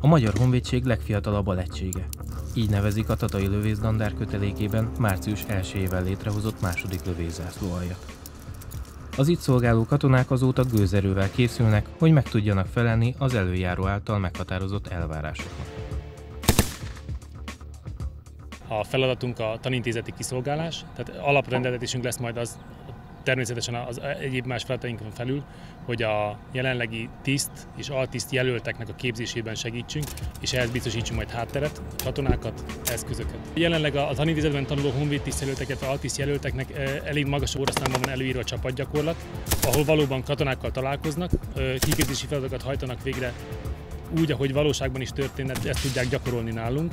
A Magyar Honvédség legfiatalabb alegysége. Így nevezik a Tatai Lövészgandár kötelékében március 1-ével létrehozott második lövészzászló aljat. Az itt szolgáló katonák azóta gőzerővel készülnek, hogy meg tudjanak felelni az előjáró által meghatározott elvárásoknak. A feladatunk a tanintézeti kiszolgálás, tehát alaprendeltetésünk lesz majd az természetesen az egyéb más feladatainkon felül, hogy a jelenlegi tiszt és altiszt jelölteknek a képzésében segítsünk, és ehhez biztosítsunk majd hátteret, katonákat, eszközöket. Jelenleg a tanintézetben tanuló honvéd jelölteket, a altiszt jelölteknek elég magas óraszámban van előírva a csapatgyakorlat, ahol valóban katonákkal találkoznak, kiképzési feladatokat hajtanak végre úgy, ahogy valóságban is történnek, ezt tudják gyakorolni nálunk.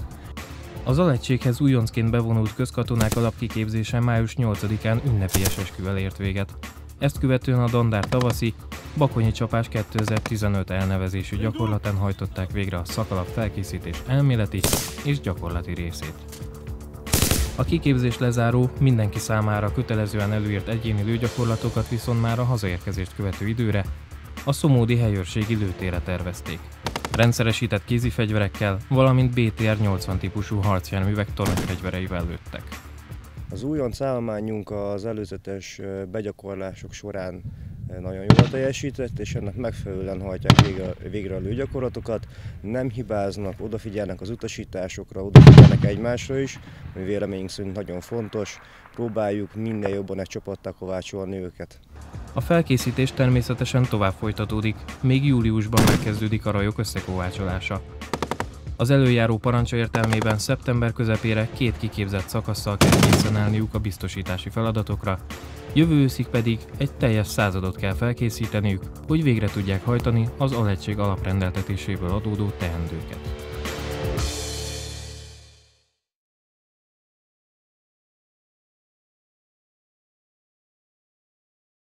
Az alegységhez újoncként bevonult közkatonák alapkiképzése május 8-án ünnepélyes esküvel ért véget. Ezt követően a Dandár tavaszi Bakonyi csapás 2015 elnevezésű gyakorlatán hajtották végre a szakalap felkészítés elméleti és gyakorlati részét. A kiképzés lezáró, mindenki számára kötelezően előírt egyéni lőgyakorlatokat viszont már a hazaérkezést követő időre a Szomódi helyőrségi lőtére tervezték rendszeresített kézifegyverekkel, valamint BTR-80 típusú harcjárművek toronyfegyvereivel lőttek. Az újonc állományunk az előzetes begyakorlások során nagyon jól teljesített, és ennek megfelelően hajtják végre, végre a lőgyakorlatokat, nem hibáznak, odafigyelnek az utasításokra, odafigyelnek egymásra is, ami véleményünk szerint nagyon fontos, próbáljuk minél jobban egy csapattal kovácsolni őket. A felkészítés természetesen tovább folytatódik, még júliusban megkezdődik a rajok összekovácsolása. Az előjáró parancsa értelmében szeptember közepére két kiképzett szakasszal kell készen állniuk a biztosítási feladatokra, jövő őszig pedig egy teljes századot kell felkészíteniük, hogy végre tudják hajtani az alegység alaprendeltetéséből adódó teendőket.